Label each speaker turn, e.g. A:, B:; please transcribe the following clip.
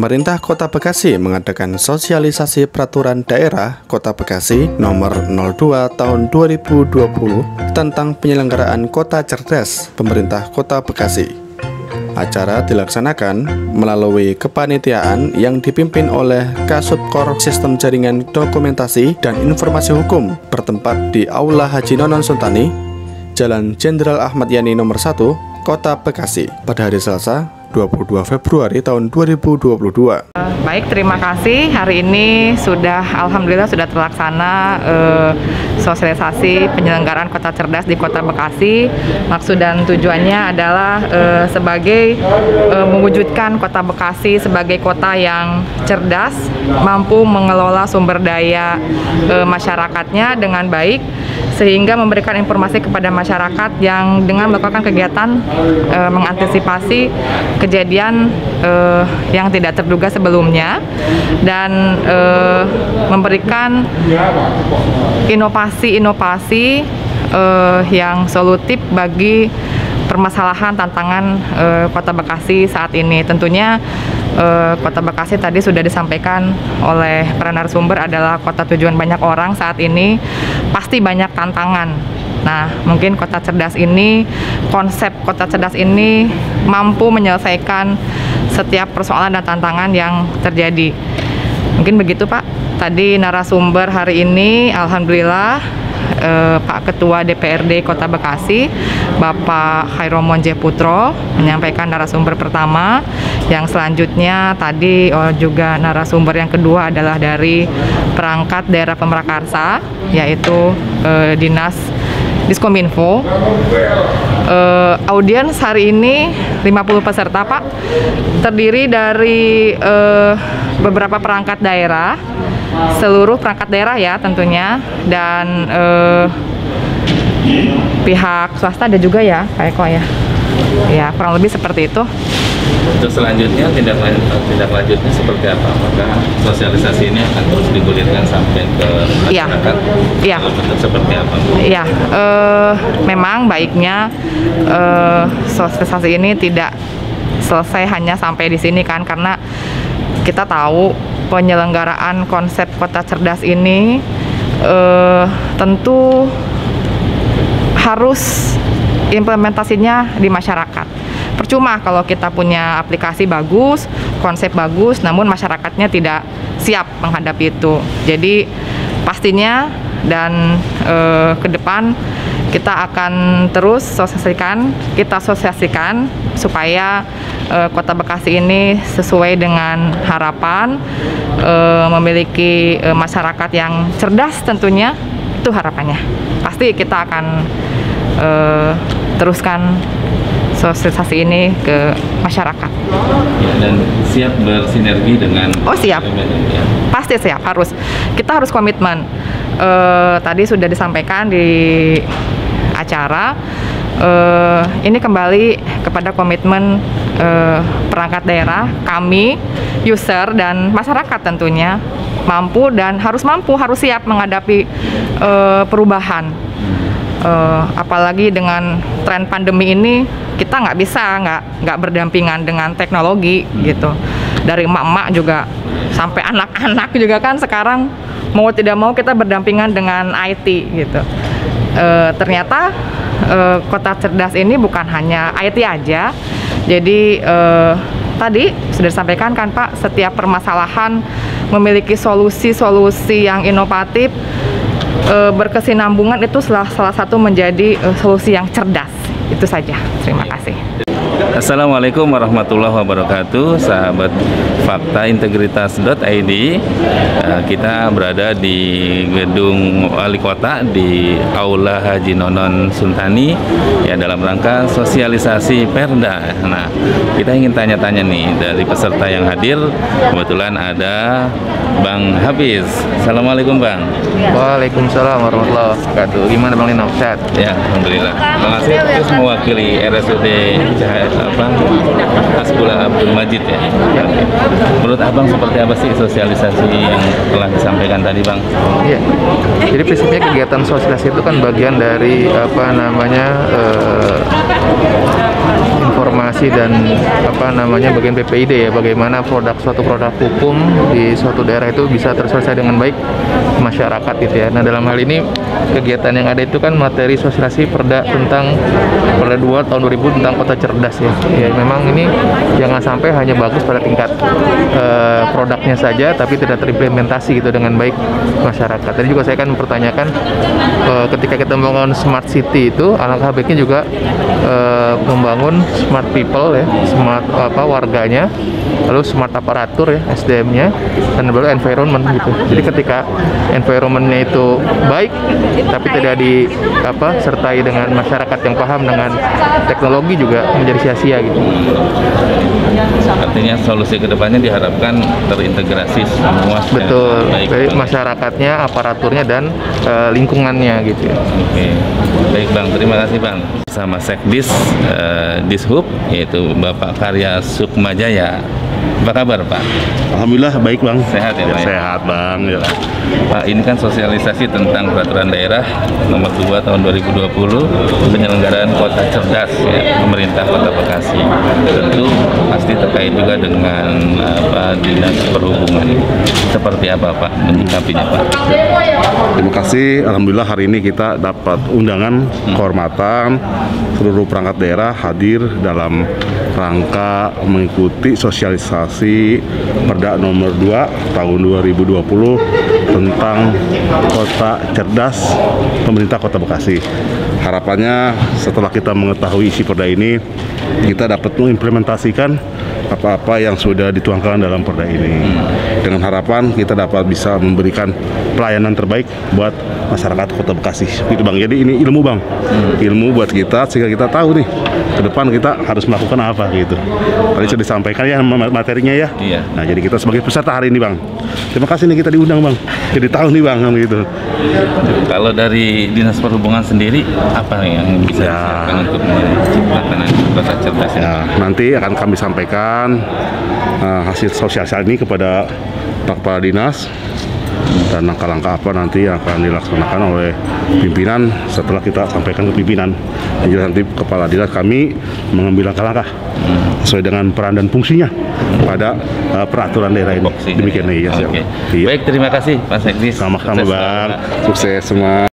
A: Pemerintah Kota Bekasi mengadakan sosialisasi peraturan daerah Kota Bekasi nomor 02 tahun 2020 tentang penyelenggaraan kota cerdas pemerintah Kota Bekasi. Acara dilaksanakan melalui kepanitiaan yang dipimpin oleh Kasubkor Sistem Jaringan Dokumentasi dan Informasi Hukum bertempat di Aula Haji Nonon Sultani, Jalan Jenderal Ahmad Yani nomor 1, Kota Bekasi pada hari Selasa 22 Februari tahun 2022.
B: Baik, terima kasih. Hari ini sudah alhamdulillah sudah terlaksana eh, sosialisasi penyelenggaraan Kota Cerdas di Kota Bekasi. Maksud dan tujuannya adalah eh, sebagai eh, mewujudkan Kota Bekasi sebagai kota yang cerdas, mampu mengelola sumber daya eh, masyarakatnya dengan baik sehingga memberikan informasi kepada masyarakat yang dengan melakukan kegiatan e, mengantisipasi kejadian e, yang tidak terduga sebelumnya dan e, memberikan inovasi-inovasi e, yang solutif bagi permasalahan tantangan e, Kota Bekasi saat ini. Tentunya Kota Bekasi tadi sudah disampaikan oleh para narasumber adalah kota tujuan banyak orang saat ini, pasti banyak tantangan. Nah, mungkin Kota Cerdas ini, konsep Kota Cerdas ini mampu menyelesaikan setiap persoalan dan tantangan yang terjadi. Mungkin begitu Pak. Tadi narasumber hari ini, Alhamdulillah eh, Pak Ketua DPRD Kota Bekasi, Bapak Khairomon J. Putro, menyampaikan narasumber pertama. Yang selanjutnya tadi oh, juga narasumber yang kedua adalah dari perangkat daerah Pemrakarsa, yaitu eh, Dinas Diskominfo. Uh, audiens hari ini 50 peserta Pak, terdiri dari uh, beberapa perangkat daerah, seluruh perangkat daerah ya tentunya, dan uh, pihak swasta ada juga ya Pak Eko ya. Ya kurang lebih seperti itu.
C: Untuk selanjutnya tindak lanjut tindak lanjutnya seperti apa? Apakah sosialisasi ini akan terus digulirkan sampai ke
B: Iya.
C: masyarakat?
B: Iya.
C: Dalam bentuk seperti apa?
B: Ya, eh, memang baiknya eh, sosialisasi ini tidak selesai hanya sampai di sini kan karena kita tahu penyelenggaraan konsep kota cerdas ini eh, tentu harus implementasinya di masyarakat. Percuma kalau kita punya aplikasi bagus, konsep bagus, namun masyarakatnya tidak siap menghadapi itu. Jadi pastinya dan eh, ke depan kita akan terus sosialisasikan, kita sosialisasikan supaya eh, Kota Bekasi ini sesuai dengan harapan eh, memiliki eh, masyarakat yang cerdas tentunya itu harapannya. Pasti kita akan eh, teruskan sosialisasi ini ke masyarakat.
C: Ya, dan siap bersinergi dengan
B: Oh, siap.
C: ya.
B: Pasti siap harus. Kita harus komitmen. Eh, tadi sudah disampaikan di acara. eh, ini kembali kepada komitmen eh, perangkat daerah, kami, user dan masyarakat tentunya mampu dan harus mampu, harus siap menghadapi eh, perubahan. Eh, apalagi dengan tren pandemi ini kita nggak bisa nggak nggak berdampingan dengan teknologi gitu. Dari emak-emak juga sampai anak-anak juga kan sekarang mau tidak mau kita berdampingan dengan IT gitu. Eh, ternyata eh, kota cerdas ini bukan hanya IT aja jadi eh, tadi sudah disampaikan kan Pak setiap permasalahan memiliki solusi-solusi yang inovatif eh, berkesinambungan itu salah, salah satu menjadi eh, solusi yang cerdas. Itu saja. Terima kasih.
C: Assalamualaikum warahmatullahi wabarakatuh Sahabat Fakta Integritas.id Eh, Kita berada di gedung wali kota di Aula Haji Nonon Suntani ya dalam rangka sosialisasi Perda. Nah, kita ingin tanya-tanya nih dari peserta yang hadir. Kebetulan ada Bang Hafiz. Assalamualaikum Bang.
D: Waalaikumsalam warahmatullahi wabarakatuh. Gimana Bang Lino? Sehat?
C: Ya, alhamdulillah. Bang Hafiz terus mewakili RSUD Cahaya apa? Asbula Abdul Majid ya. Menurut Abang seperti apa sih sosialisasi yang telah disampaikan tadi, Bang?
D: Iya. Jadi prinsipnya kegiatan sosialisasi itu kan bagian dari apa namanya eh, informasi dan apa namanya bagian PPID ya bagaimana produk suatu produk hukum di suatu daerah itu bisa terselesai dengan baik masyarakat gitu ya. Nah dalam hal ini kegiatan yang ada itu kan materi sosialisasi perda tentang perda 2 tahun 2000 tentang kota cerdas ya. Ya memang ini jangan sampai hanya bagus pada tingkat eh, produknya saja tapi tidak terimplementasi gitu dengan baik masyarakat. Tadi juga saya kan mempertanyakan eh, ketika kita membangun smart city itu alangkah baiknya juga eh, membangun smart people ya, smart apa warganya, lalu smart aparatur ya SDM-nya dan baru environment gitu. Jadi ketika environmentnya itu baik tapi tidak di apa sertai dengan masyarakat yang paham dengan teknologi juga menjadi sia-sia gitu.
C: Artinya solusi ke depannya diharapkan terintegrasi semua
D: Betul.
C: baik. Bang.
D: masyarakatnya, aparaturnya dan eh, lingkungannya gitu ya.
C: Oke, baik Bang, terima kasih Bang. Sama Sekdis eh, Dishub yaitu Bapak Karya Sukmajaya. Apa kabar Pak?
E: Alhamdulillah baik bang.
C: Sehat ya, Pak, ya?
E: Sehat bang. Ya.
C: Pak, ini kan sosialisasi tentang peraturan daerah nomor 2 tahun 2020 penyelenggaraan kota cerdas ya, pemerintah Kota Bekasi. Tentu pasti terkait juga dengan apa dinas perhubungan. Seperti apa Pak menyikapinya Pak?
E: Terima kasih. Alhamdulillah hari ini kita dapat undangan kehormatan seluruh perangkat daerah hadir dalam rangka mengikuti sosialisasi Perda nomor 2 tahun 2020 tentang kota cerdas pemerintah Kota Bekasi. Harapannya setelah kita mengetahui isi perda ini kita dapat mengimplementasikan apa-apa yang sudah dituangkan dalam perda ini. Dengan harapan kita dapat bisa memberikan pelayanan terbaik buat masyarakat Kota Bekasi. Gitu Bang. Jadi ini ilmu Bang. Ilmu buat kita sehingga kita tahu nih ke depan kita harus melakukan apa gitu. Tadi sudah disampaikan ya ma- materinya ya.
C: Iya.
E: Nah, jadi kita sebagai peserta hari ini Bang. Terima kasih nih kita diundang Bang. Jadi tahu nih Bang gitu.
C: Kalau dari dinas perhubungan sendiri apa yang bisa
E: Ya.
C: untuk menciptakan kota cerdas ini?
E: Ya, nanti akan kami sampaikan uh, hasil sosialisasi ini kepada Pak Kepala Dinas dan langkah-langkah apa nanti yang akan dilaksanakan oleh pimpinan setelah kita sampaikan ke pimpinan. Jadi nanti Kepala Dinas kami mengambil langkah-langkah sesuai dengan peran dan fungsinya pada uh, peraturan daerah ini. Demikian ya. siap.
C: Oke.
E: Iya.
C: Baik, terima kasih Pak Sekdis.
E: Sama-sama Bang. Sukses semua.